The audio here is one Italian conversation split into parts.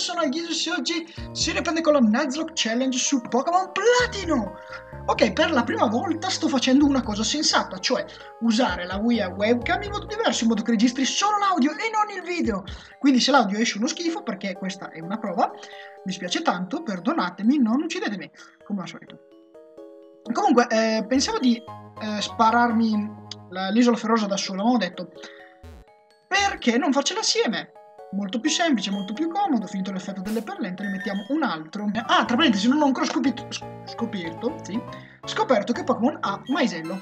sono Alghisus e oggi si riprende con la Nuzlocke Challenge su Pokémon Platino! Ok, per la prima volta sto facendo una cosa sensata, cioè usare la Wii webcam in modo diverso, in modo che registri solo l'audio e non il video. Quindi se l'audio esce uno schifo, perché questa è una prova, mi spiace tanto, perdonatemi, non uccidetemi, come al solito. Comunque, eh, pensavo di eh, spararmi l'isola ferrosa da solo, ma ho detto, perché non farcela assieme? Molto più semplice, molto più comodo, finito l'effetto delle perlette, ne mettiamo un altro. Ah, tra parentesi, non ho ancora scoperto, scoperto, sì, scoperto che Pokémon ha maisello.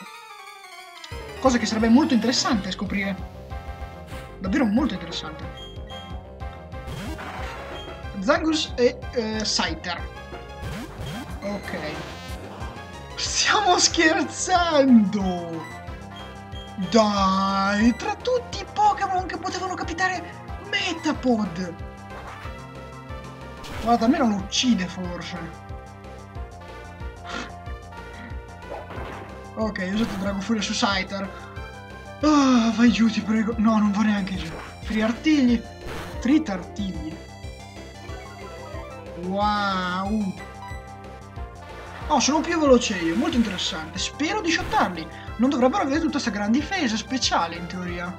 Cosa che sarebbe molto interessante scoprire. Davvero molto interessante. Zangus e eh, Scyther. Ok. Stiamo scherzando! Dai, tra tutti i Pokémon che potevano capitare Metapod! Guarda, almeno lo uccide forse. Ok, ho usato Drago Furia su Scyther. Ah, vai giù, ti prego. No, non va neanche giù. Free artigli. Trit artigli. Wow. Oh, sono più veloce io, molto interessante. Spero di shottarli. Non dovrebbero avere tutta questa gran difesa speciale, in teoria.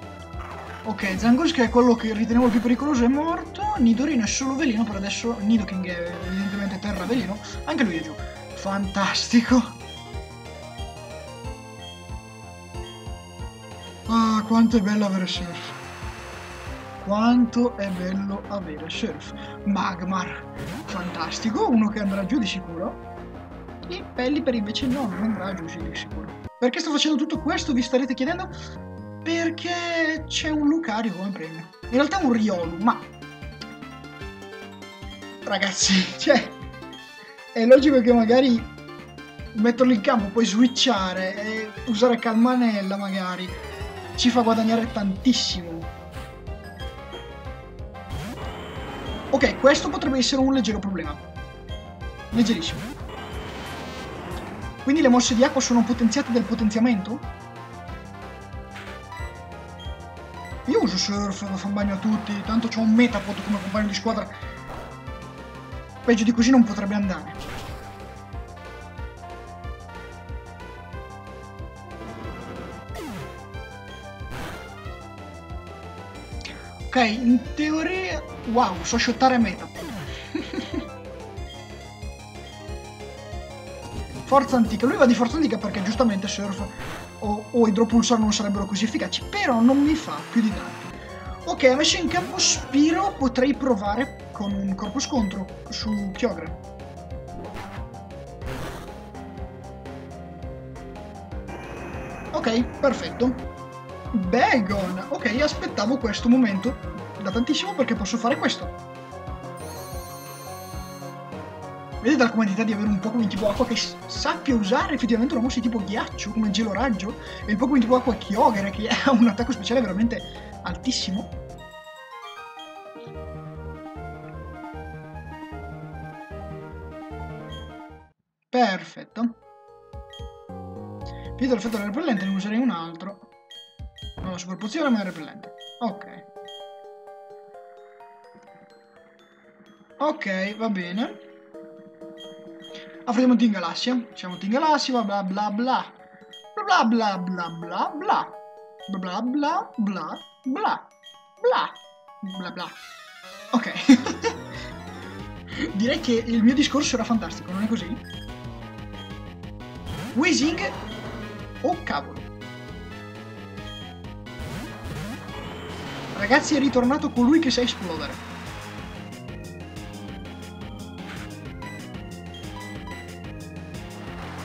Ok, Zangosh che è quello che ritenevo più pericoloso è morto, Nidorino è solo veleno, per adesso Nidoking è evidentemente terra veleno, anche lui è giù. Fantastico! Ah, quanto è bello avere Surf. Quanto è bello avere Surf. Magmar, fantastico, uno che andrà giù di sicuro. E Pelliper invece no, non andrà giù di sicuro. Perché sto facendo tutto questo, vi starete chiedendo? Perché c'è un Lucario come premio. In realtà è un Riolu, ma... Ragazzi, cioè... È logico che magari metterlo in campo, poi switchare e usare Calmanella magari ci fa guadagnare tantissimo. Ok, questo potrebbe essere un leggero problema. Leggerissimo. Quindi le mosse di acqua sono potenziate del potenziamento? Surf, lo fa un bagno a tutti, tanto c'ho un Metapod come compagno di squadra. Peggio di così non potrebbe andare. Ok, in teoria... Wow, so shottare Metapod. forza antica. Lui va di forza antica perché giustamente surf o, o idropulsar non sarebbero così efficaci, però non mi fa più di danni. Ok, messo in campo Spiro, potrei provare con un corpo scontro su Kyogre. Ok, perfetto. Bagon! Ok, aspettavo questo momento da tantissimo perché posso fare questo. Vedete la comodità di avere un Pokémon tipo acqua che sappia usare effettivamente una mossa di tipo ghiaccio come gelo raggio e il Pokémon tipo acqua Kyogre che ha un attacco speciale veramente altissimo. Perfetto. Finito l'effetto del repellente ne userei un altro. Non la super pozione ma il repellente. Ok. Ok, va bene. Affrontiamo Team Galassia. Siamo Team Galassia, bla bla bla. Bla bla bla bla bla. Bla bla bla bla. Bla. Bla bla. Ok. Direi che il mio discorso era fantastico, non è così? Weezing Oh cavolo. Ragazzi è ritornato colui che sa esplodere.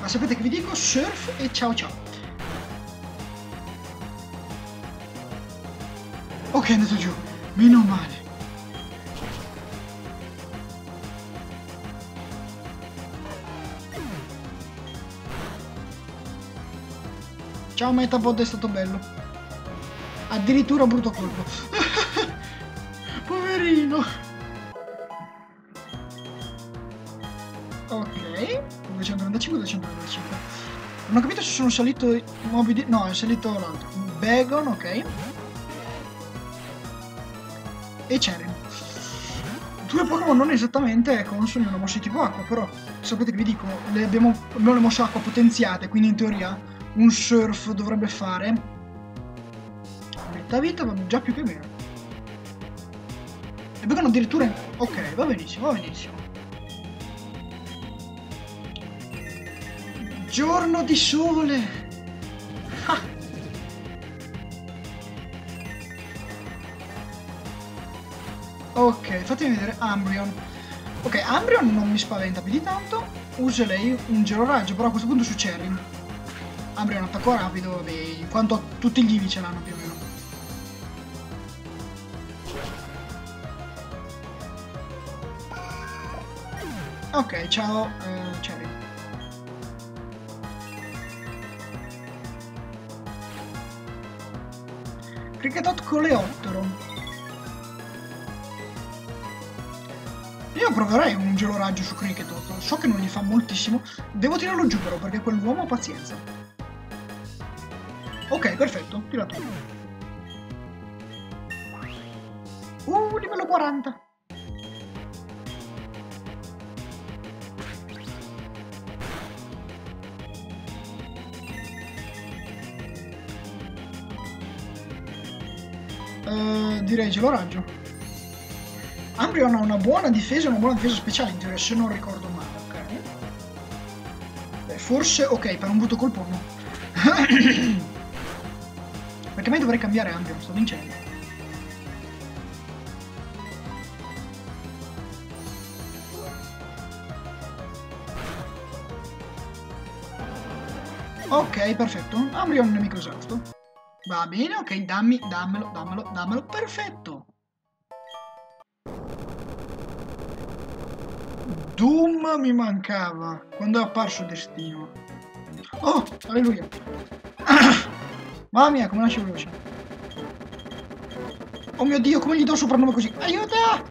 Ma sapete che vi dico? Surf e ciao ciao. Ok, è andato giù. Meno male. Ciao Metapod, è stato bello. Addirittura brutto colpo. Poverino. 235 295 non ho capito se sono salito Moby no è salito l'altro Bagon ok e Cherin due Pokémon non esattamente consoni una mossa di tipo acqua, però sapete che vi dico, le abbiamo, abbiamo le mosse acqua potenziate, quindi in teoria un surf dovrebbe fare metà vita, va già più che meno. E beccano addirittura... Ok, va benissimo, va benissimo. Giorno di sole! Ah. Ok, fatemi vedere Ambrion. Ok, Ambrion non mi spaventa più di tanto. Usa lei un gelo raggio, però a questo punto su Cherry. Ambrion attacco rapido, vabbè, in quanto tutti gli Eevee ce l'hanno più o meno. Ok, ciao, uh, Cherry. Cricketot coleottero. Io proverei un gelo raggio su Cricketot. So che non gli fa moltissimo. Devo tirarlo giù però perché quell'uomo ha pazienza. Ok, perfetto. Tirato giù. Uh, livello 40. Uh, direi gelo raggio. Ambrion ha una buona difesa una buona difesa speciale in teoria, se non ricordo male, ok? Beh, forse, ok, per un brutto colpo no. Perché mai dovrei cambiare Ambrion, sto vincendo. Ok, perfetto. Ambrion è un nemico esausto. Va bene, ok, dammi, dammelo, dammelo, dammelo, perfetto. Doom mi mancava quando è apparso Destino. Oh, alleluia. Mamma mia, come nasce veloce. Oh mio Dio, come gli do il soprannome così? Aiuta!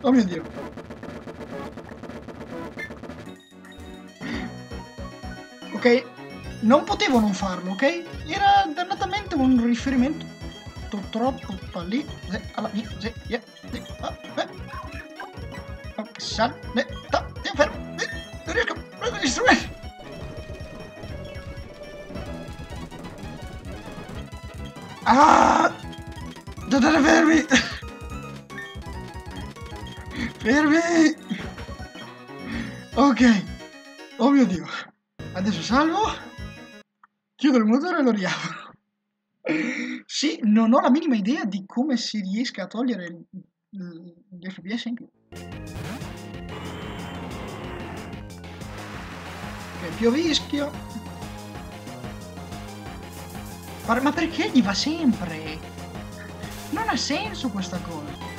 oh mio Dio. Ok, non potevo non farlo, ok? Era dannatamente un riferimento troppo palì. Alla mia, sì, yeah, sì, ah, eh Ah! Dovete fermi! Fermi! Ok. Oh mio Dio. Adesso salvo. Chiudo il motore e lo riapro. Sì, non ho la minima idea di come si riesca a togliere gli FPS in più. Ok, piovischio. Ma perché gli va sempre? Non ha senso questa cosa.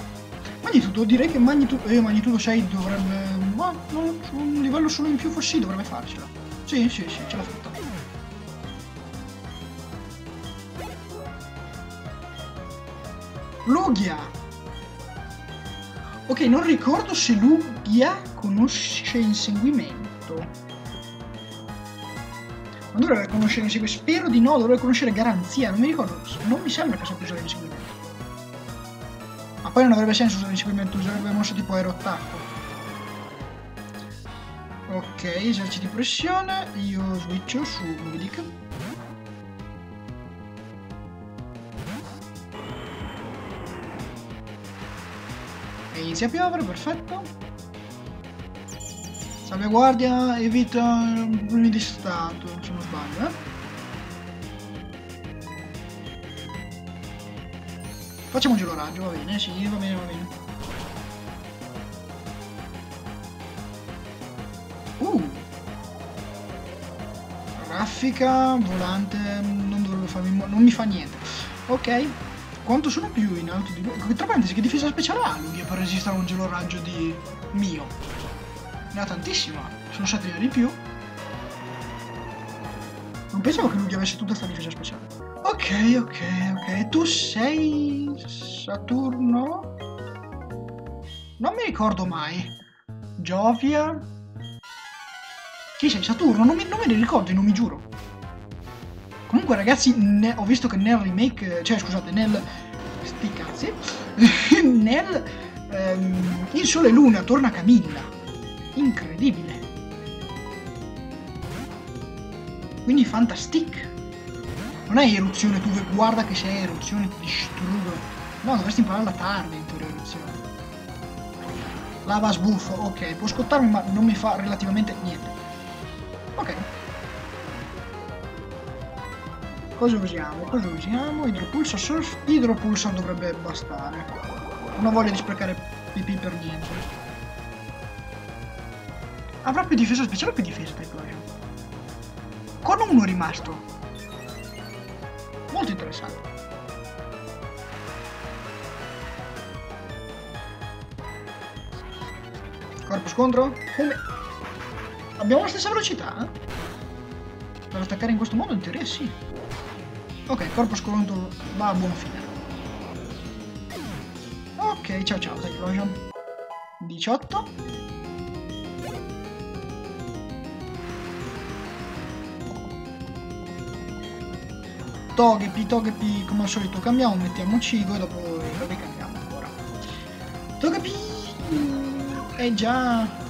Magnitudo, direi che Magnitudo, eh, Magnitudo 6 dovrebbe... Ma no, un livello solo in più forse dovrebbe farcela. Sì, sì, sì, ce l'ha fatta. Lugia! Ok, non ricordo se Lugia conosce inseguimento. Ma dovrebbe conoscere inseguimento? Spero di no, dovrebbe conoscere garanzia. Non mi ricordo, non mi sembra che sappia usare inseguimento. Ma poi non avrebbe senso usare inseguimento, userebbe mossa tipo aeroattacco. Ok, eserciti pressione, io switcho su Ludic. E inizia a piovere, perfetto. Salvaguardia evita problemi di stato, se non sbaglio, eh? Facciamo un giro raggio, va bene, sì, va bene, va bene. Uh! Raffica, volante, non dovrebbe farmi... non mi fa niente. Ok, quanto sono più in alto di? Tra parentesi, che difesa speciale ha lui per resistere a un gelo raggio di mio? Ne ha tantissima. Sono 7 di più. Non pensavo che lui avesse tutta questa difesa speciale. Ok, ok, ok. Tu sei Saturno? Non mi ricordo mai. Giovia? Chi sei? Saturno? Non mi, non me ne ricordo, non mi giuro. Comunque ragazzi, ne, ho visto che nel remake, cioè scusate, nel sti cazzi, nel ehm, Il Sole Luna torna Camilla. Incredibile. Quindi Fantastic. Non è eruzione, tu guarda che sei eruzione ti distruggo. No, dovresti impararla tardi in teoria eruzione. Lava sbuffo, ok, può scottarmi ma non mi fa relativamente niente. Ok. Cosa usiamo? Cosa usiamo? Idropulsar surf? Idropulsar dovrebbe bastare. Non ho voglia di sprecare pipì per niente. Avrà più difesa speciale o più difesa Typhlosion? Con uno rimasto. Molto interessante. Corpo scontro? Come? Abbiamo la stessa velocità? Per attaccare in questo modo in teoria sì. Ok, corpo scontro va a buon fine. Ok, ciao ciao, Typhlosion. 18. Togepi, Togepi come al solito cambiamo, mettiamo Cigo e dopo lo ricambiamo ancora. Togepi è già...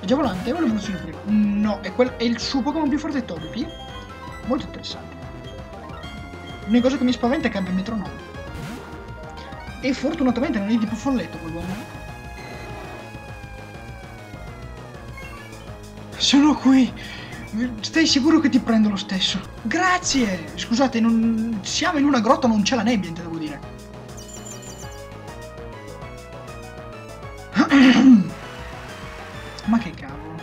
È già volante, o l'evoluzione prima? No, è, quel... è il suo Pokémon più forte Togepi. Molto interessante. L'unica cosa che mi spaventa è che abbia metronome. E fortunatamente non è tipo folletto quell'uomo. Sono qui! Stai sicuro che ti prendo lo stesso? Grazie! Scusate, non... siamo in una grotta, non c'è la nebbia, devo dire. Ma che cavolo.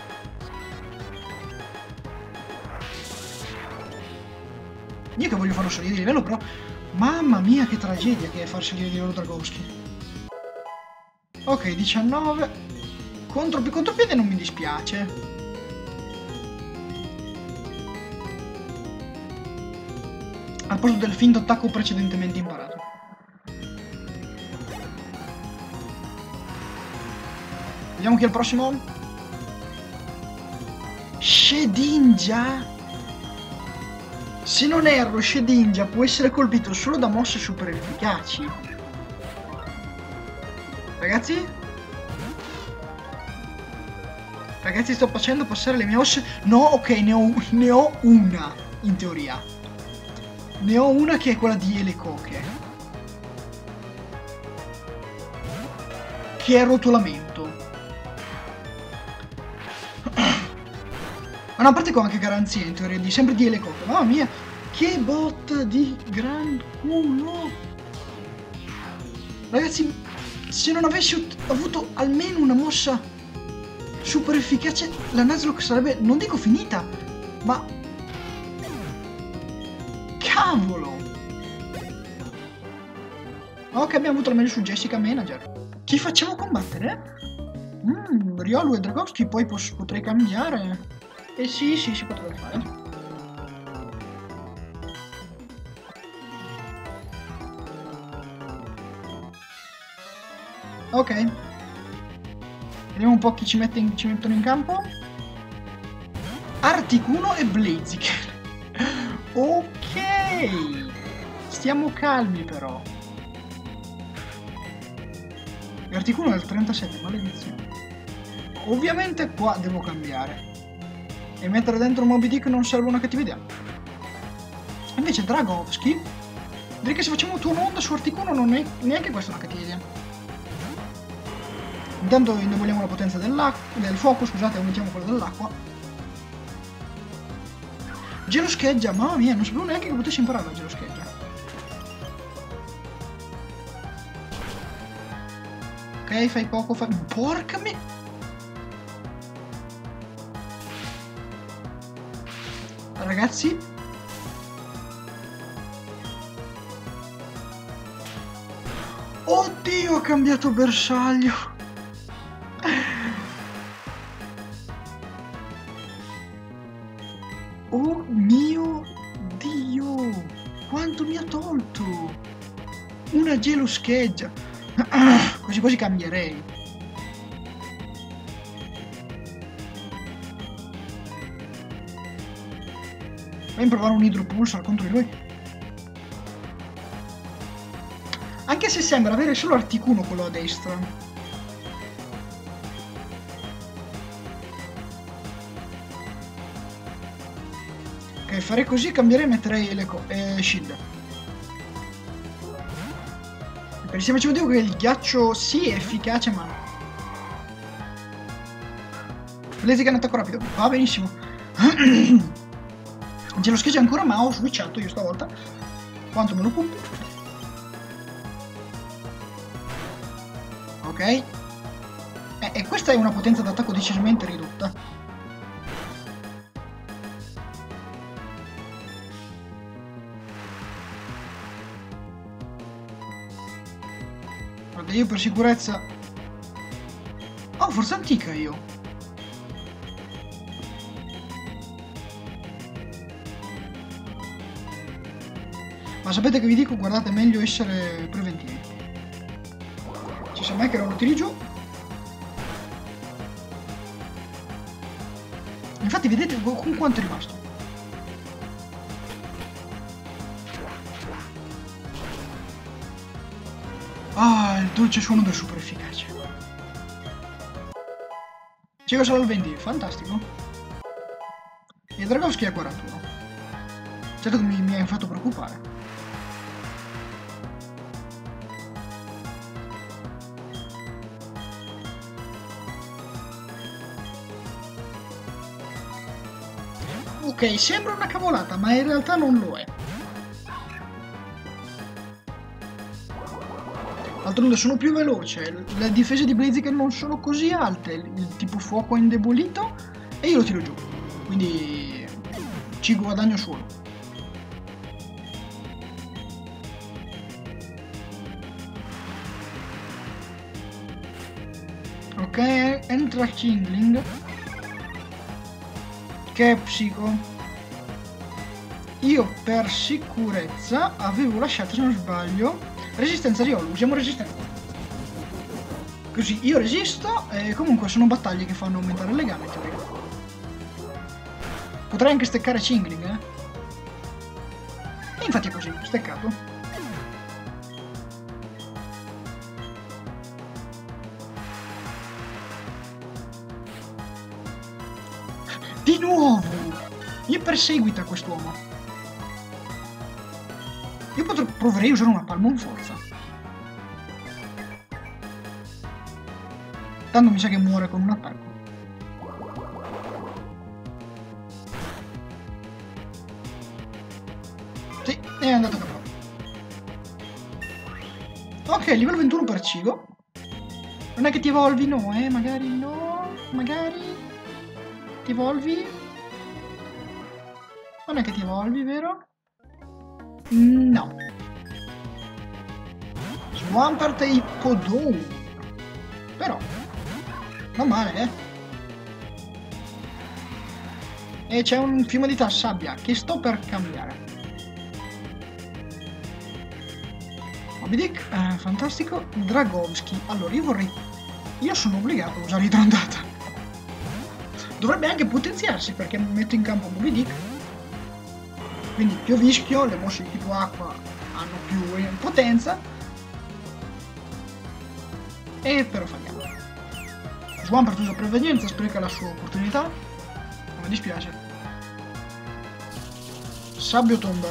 Io che voglio farlo salire di livello, però... Mamma mia, che tragedia che è far salire di livello Dragowski. Ok, 19. Contro, contropiede non mi dispiace. Al posto del finto attacco precedentemente imparato. Vediamo chi è il prossimo. Shedinja. Se non erro, Shedinja può essere colpito solo da mosse super efficaci. Ragazzi? Ragazzi, sto facendo passare le mie mosse. No, ok, ne ho, ne ho una, in teoria. Ne ho una che è quella di Elecoche. Che è rotolamento. Ma a parte che ho anche garanzia in teoria di sempre di Elecoche. Mamma mia, che botta di gran culo. Ragazzi, se non avessi avuto almeno una mossa super efficace, la Nuzlocke sarebbe, non dico finita, ma Cavolo! Ok, abbiamo avuto la meglio su Jessica Manager. Chi facciamo combattere? Mm, Riolu e Dragowski poi potrei cambiare. Eh sì, sì, si potrebbe fare. Ok. Vediamo un po' chi ci, mette in, ci mettono in campo. Articuno e Blaziken. ok! Stiamo calmi però. L'articolo il 37, maledizione. Ovviamente qua devo cambiare. E mettere dentro Moby Dick non serve una cattiva idea. Invece Dragovski, direi che se facciamo turno onda su Articuno non è neanche questa una cattiva idea. Intanto indeboliamo la potenza del fuoco, scusate, aumentiamo quello dell'acqua. Gelo scheggia, mamma mia, non sapevo neanche che potessi imparare la gelo scheggia. Ok, fai poco, fai... Porca me... Ragazzi... Oddio, ha cambiato bersaglio! Gelo scheggia. Così quasi cambierei. Vai a provare un idropulsar contro di lui. Anche se sembra avere solo Articuno quello a destra. Ok, farei così, cambierei e metterei le eh, shield. Per il semplice motivo che il ghiaccio sì è efficace, ma... Blaziken attacco rapido, va benissimo. C'è lo scheggia ancora, ma ho switchato io stavolta. Quanto me lo pumpo? Ok. Eh, e questa è una potenza d'attacco decisamente ridotta. Guarda, io per sicurezza... Oh, forza antica io. Ma sapete che vi dico, guardate, meglio essere preventivi. Ci sa mai che non lo giù. Infatti vedete con quanto è rimasto. Dolce suono del super efficace. Ciego solo al 20, fantastico. E Dragovski a 41. Certo che mi, mi hai fatto preoccupare. Ok, sembra una cavolata, ma in realtà non lo è. D'altronde sono più veloce, le difese di Blaziken non sono così alte, il tipo fuoco è indebolito e io lo tiro giù. Quindi ci guadagno solo. Ok, entra Kingling che è psico. Io per sicurezza avevo lasciato, se non sbaglio, resistenza di Olo. Usiamo resistenza. Così io resisto e comunque sono battaglie che fanno aumentare il legame teoria. Potrei anche steccare Chingling, eh. E infatti è così, steccato. Di nuovo! Mi perseguita quest'uomo. Potrei, proverei a usare una palmon forza. Tanto mi sa che muore con un attacco. Sì, è andato a capo. Ok, livello 21 per Cigo. Non è che ti evolvi, no, eh? Magari no, magari... Ti evolvi? Non è che ti evolvi, vero? No. Swampert e Hippodon. Però, non male, eh? E c'è un fiume di sabbia che sto per cambiare. Moby Dick, eh, fantastico. Dragovski. Allora, io vorrei... Io sono obbligato a usare idrantata. Dovrebbe anche potenziarsi perché metto in campo Moby Dick. Quindi piovischio, le mosse di tipo acqua hanno più potenza. E però falliamo. Swampert usa provenienza, spreca la sua opportunità. Non mi dispiace. Sabbio tomba.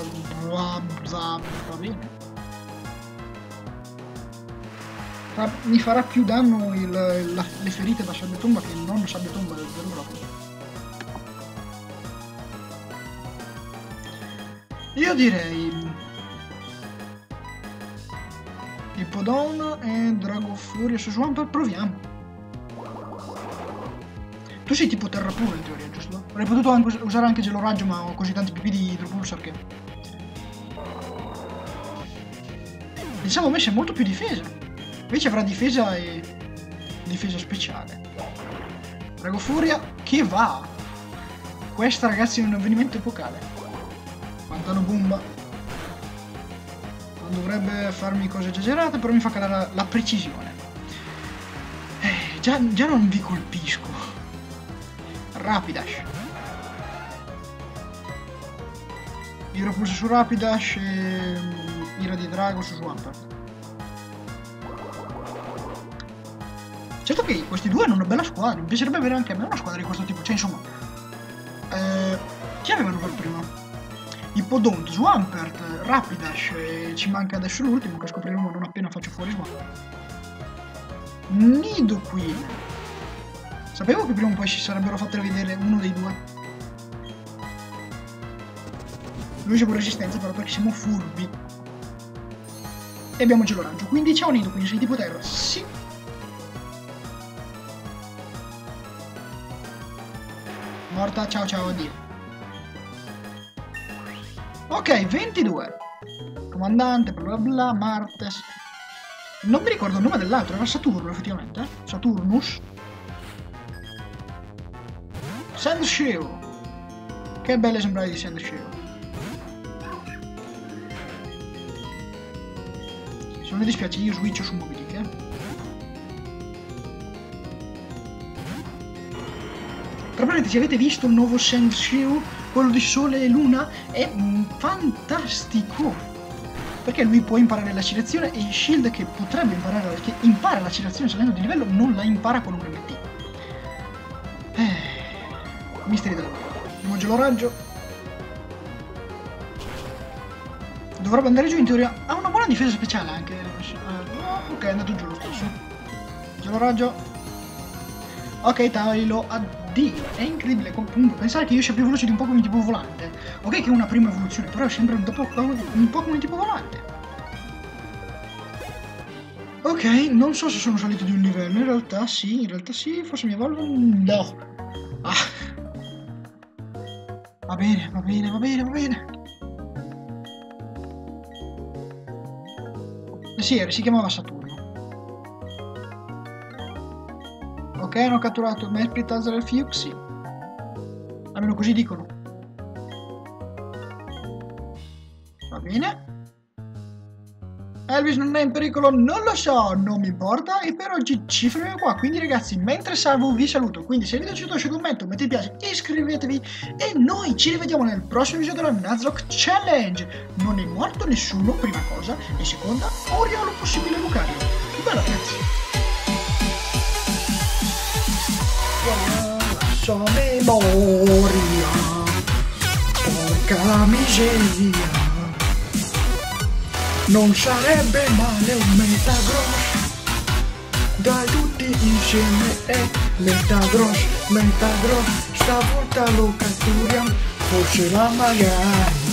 Va, bene. mi farà più danno il, la, le ferite da sabbia tomba che non sabbia tomba del vero proprio. Io direi Ippodon e Drago Furia su Swamp, proviamo. Tu sei tipo terra pura in teoria, giusto? Avrei potuto anche usare anche gelo raggio, ma ho così tanti pipì di idropulsar che... Pensavo avesse molto più difesa. Invece avrà difesa e... difesa speciale. Drago Furia, che va! Questa ragazzi è un avvenimento epocale. Pantano bomba dovrebbe farmi cose esagerate, però mi fa calare la, la precisione. Eh, già, già, non vi colpisco. Rapidash. Iro pulso su Rapidash e mm, Ira di Drago su Swampert. Certo che questi due hanno una bella squadra, mi piacerebbe avere anche a me una squadra di questo tipo, cioè insomma... Eh, chi avevano per prima? Ippodont, Swampert, Rapidash e ci manca adesso l'ultimo che scopriremo non appena faccio fuori Swampert. Nidoqueen. Sapevo che prima o poi ci sarebbero fatte vedere uno dei due. Noi siamo resistenza però perché siamo furbi. E abbiamo gelo raggio, quindi ciao Nidoqueen, sei tipo terra? Sì. Morta, ciao ciao, addio. Ok, 22. Comandante, bla bla bla, Martes. Non mi ricordo il nome dell'altro, era Saturno effettivamente. Saturnus. Sand Shield. Che belle esemplari di Sand Shield. Se non mi dispiace io switch su Mobilic. Eh. Tra parentesi, avete visto il nuovo Sand Shield? Quello di Sole e Luna? È fantastico! perché lui può imparare l'accelerazione e Shield che potrebbe imparare che impara l'accelerazione salendo di livello non la impara con un MT. Eh, misteri della Primo gelo raggio. Dovrebbe andare giù in teoria. Ha una buona difesa speciale anche. Uh, ok, è andato giù lo stesso. Gelo raggio. Ok, taglio addio. È incredibile comunque pensare che io sia più veloce di un Pokémon tipo volante. Ok che è una prima evoluzione, però è sempre un, un Pokémon tipo volante. Ok, non so se sono salito di un livello, in realtà sì, in realtà sì, forse mi evolvo... No. Ah. Va bene, va bene, va bene, va bene. Eh sì, si chiamava Saturno. Ok, hanno catturato il Mesprit Azrael Fuchs, sì. Almeno così dicono. Va bene. Elvis non è in pericolo, non lo so, non mi importa e per oggi ci fermiamo qua. Quindi ragazzi, mentre salvo vi saluto. Quindi se vi è piaciuto questo commento, mettete piace, iscrivetevi e noi ci rivediamo nel prossimo video della Nuzlocke Challenge. Non è morto nessuno, prima cosa, e seconda, Oriolo possibile Lucario. Bella ragazzi. Sua memoria, porca miseria. Non sarebbe male un Metagross. Dai tutti insieme è Metagross, Metagross Stavolta lo catturiamo Forse la magari